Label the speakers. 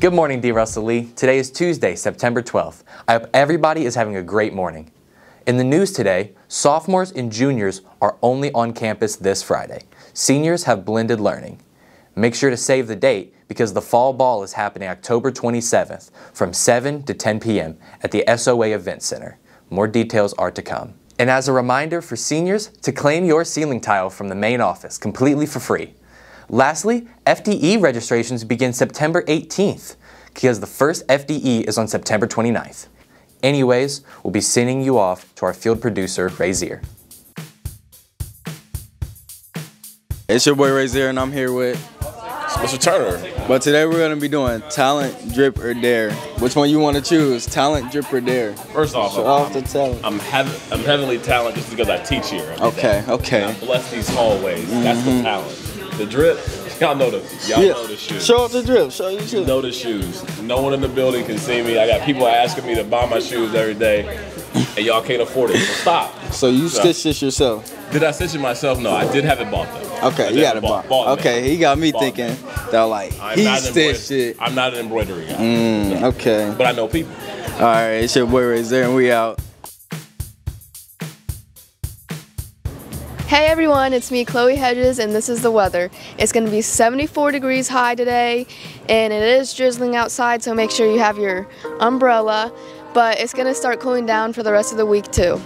Speaker 1: Good morning, D. Russel Lee. Today is Tuesday, September 12th. I hope everybody is having a great morning. In the news today, sophomores and juniors are only on campus this Friday. Seniors have blended learning. Make sure to save the date because the fall ball is happening October 27th from 7 to 10 p.m. at the SOA Event Center. More details are to come. And as a reminder for seniors to claim your ceiling tile from the main office completely for free. Lastly, FDE registrations begin September 18th because the first FDE is on September 29th. Anyways, we'll be sending you off to our field producer, Rayzier.
Speaker 2: It's your boy Rayzier, and I'm here with
Speaker 3: Mr. Turner.
Speaker 2: But today we're gonna be doing talent, drip, or dare. Which one you want to choose? Talent, drip, or dare?
Speaker 3: First off,
Speaker 2: Show
Speaker 3: I'm,
Speaker 2: off the talent.
Speaker 3: I'm, heav- I'm heavenly talented just because I teach here.
Speaker 2: Okay,
Speaker 3: day.
Speaker 2: okay.
Speaker 3: And I bless these hallways. That's the mm-hmm. talent. The drip, y'all know the y'all know the shoes.
Speaker 2: Show off the drip. Show you shoes.
Speaker 3: know the shoes. No one in the building can see me. I got people asking me to buy my shoes every day, and y'all can't afford it. So stop.
Speaker 2: So you
Speaker 3: So-
Speaker 2: stitched this yourself.
Speaker 3: Did I stitch it myself? No, I did have it bought though.
Speaker 2: Okay, you got it
Speaker 3: bought.
Speaker 2: bought. Okay, he got me
Speaker 3: Bought
Speaker 2: thinking that like
Speaker 3: I'm
Speaker 2: he stitched it.
Speaker 3: I'm not an embroidery guy,
Speaker 2: Mm, okay.
Speaker 3: but I know people.
Speaker 2: All right, it's your boy Rayzier, and we out.
Speaker 4: Hey everyone, it's me, Chloe Hedges, and this is the weather. It's going to be 74 degrees high today, and it is drizzling outside, so make sure you have your umbrella. But it's going to start cooling down for the rest of the week, too.